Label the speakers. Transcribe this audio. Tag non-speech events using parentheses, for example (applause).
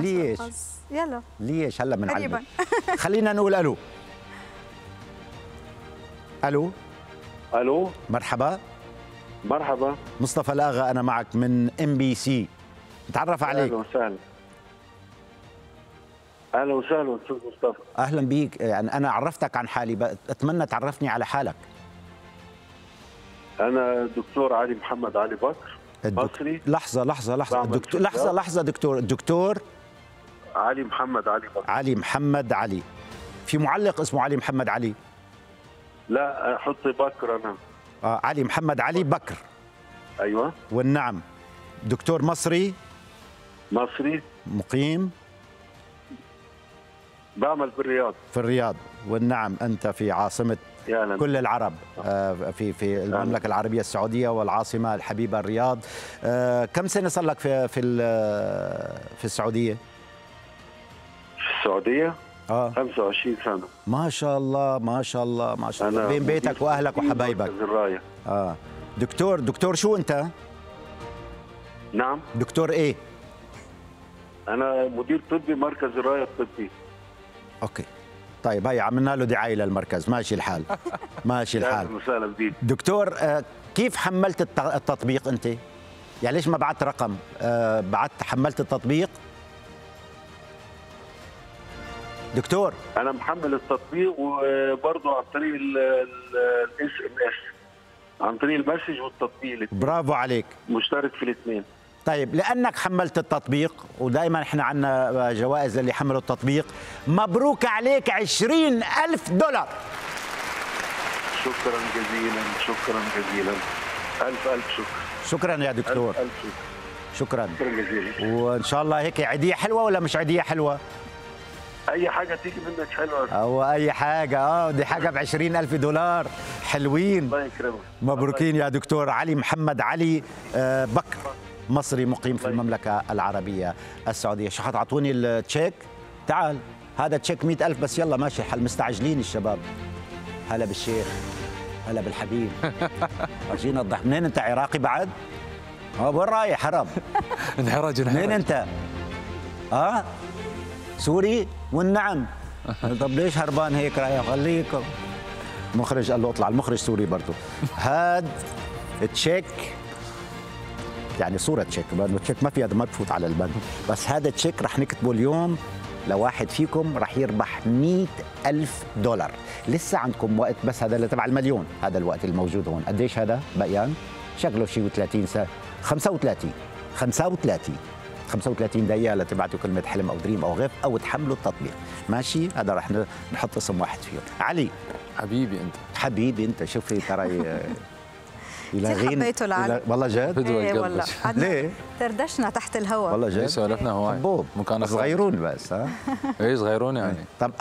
Speaker 1: ليش؟
Speaker 2: يلا.
Speaker 1: ليش؟ هلا بنعلم. (laughs) (laughs) خلينا نقول ألو. ألو؟
Speaker 3: ألو؟
Speaker 1: مرحبا.
Speaker 3: مرحبا.
Speaker 1: مصطفى الاغا أنا معك من MBC نتعرف عليك.
Speaker 3: أهلا وسهلا. أهلا وسهلا أستاذ مصطفى.
Speaker 1: أهلا بيك. يعني أنا عرفتك عن حالي أتمنى تعرفني على حالك.
Speaker 3: أنا دكتور علي محمد علي بكر
Speaker 1: الدك-
Speaker 3: مصري
Speaker 1: لحظة لحظة
Speaker 3: لحظة.
Speaker 1: الدكتور
Speaker 3: لحظة.
Speaker 1: لحظة دكتور. الدكتور
Speaker 3: علي محمد علي بكر
Speaker 1: علي محمد علي. في معلق اسمه علي محمد علي؟
Speaker 3: لا حطي بكر أنا.
Speaker 1: آه علي محمد علي بكر.
Speaker 3: أيوه.
Speaker 1: والنعم. دكتور مصري؟
Speaker 3: مصري.
Speaker 1: مقيم؟
Speaker 3: بعمل بالرياض
Speaker 1: في الرياض. والنعم أنت في
Speaker 3: عاصمة أهلا.
Speaker 1: كل العرب آه، في في المملكة العربية السعودية والعاصمة الحبيبة الرياض. آه، كم سنة صار لك في في في السعودية؟
Speaker 3: في السعودية؟
Speaker 1: آه.
Speaker 3: 25 سنة.
Speaker 1: ما شاء الله ما شاء الله ما شاء الله. بين بيتك
Speaker 3: وأهلك
Speaker 1: وحبايبك.
Speaker 3: الراية.
Speaker 1: آه. دكتور دكتور شو أنت؟
Speaker 3: نعم.
Speaker 1: دكتور إيه؟
Speaker 3: أنا مدير طبي مركز الراية الطبي.
Speaker 1: okay. طيب هاي عملنا له دعاية للمركز. ماشي الحال. (laughs) ماشي الحال.
Speaker 3: وسهلا بيك
Speaker 1: دكتور آه، كيف حملت الت- التطبيق أنت؟ يعني ليش ما بعت رقم؟ آه، بعت حملت التطبيق؟ دكتور.
Speaker 3: أنا محمل التطبيق وبرضه عن طريق ال SMS عن طريق ال message والتطبيق. الاتنين.
Speaker 1: برافو عليك.
Speaker 3: مشترك في الاثنين.
Speaker 1: طيب لأنك حملت التطبيق ودائما إحنا عندنا جوائز للي حملوا التطبيق مبروك عليك عشرين ألف دولار.
Speaker 3: شكرا جزيلا شكرا جزيلا. ألف ألف شكر.
Speaker 1: شكرا يا دكتور.
Speaker 3: ألف ألف شكر.
Speaker 1: شكرا.
Speaker 3: شكرا جزيلا.
Speaker 1: وإن شاء الله هيك عيدية حلوة ولا مش عيدية حلوة؟
Speaker 3: أي حاجة تيجي منك حلوة.
Speaker 1: أو أي حاجة. آه دي حاجة ب ألف دولار. حلوين.
Speaker 3: الله يكرمك.
Speaker 1: مبروكين يا دكتور علي محمد علي آه، بكر مصري مقيم في المملكة العربية السعودية. شو حتعطوني ال check. تعال هذا check مئة ألف بس. يلا ماشي. الحال مستعجلين الشباب. هلا بالشيخ. هلا بالحبيب. (laughs) ارجينا الضحك. منين أنت؟ عراقي بعد؟ آه وين رايح؟ هرب؟ (laughs)
Speaker 4: انحرج
Speaker 1: منين
Speaker 4: انحرج
Speaker 1: أنت؟ آه؟ سوري والنعم. طب ليش هربان هيك؟ رايح خليكم مخرج قال له اطلع المخرج سوري برضه. هاد check يعني صورة check لأنه check ما فيها ما بفوت على البنك بس هذا check رح نكتبه اليوم لواحد فيكم رح يربح مئة ألف دولار. لسه عندكم وقت بس هذا اللي تبع المليون. هذا الوقت الموجود هون. قديش هذا؟ بقيان شغله شيء و30 سنة 35 35 35 دقيقة لتبعتوا كلمة حلم أو dream أو give أو تحملوا التطبيق. ماشي؟ هذا رح نحط اسم واحد فيهم. علي.
Speaker 4: حبيبي أنت.
Speaker 1: حبيبي أنت. شوفي ترى ي- (laughs) يلاغين
Speaker 2: حبيته لعلي.
Speaker 1: والله جد؟
Speaker 4: إيه
Speaker 2: والله. (laughs)
Speaker 1: ليه؟
Speaker 2: دردشنا تحت الهواء.
Speaker 1: والله جد؟
Speaker 4: سولفنا هواي؟
Speaker 1: حبوب.
Speaker 4: مكان
Speaker 1: صغيرون بس ها؟ (laughs)
Speaker 4: إيه صغيرون يعني.
Speaker 1: طب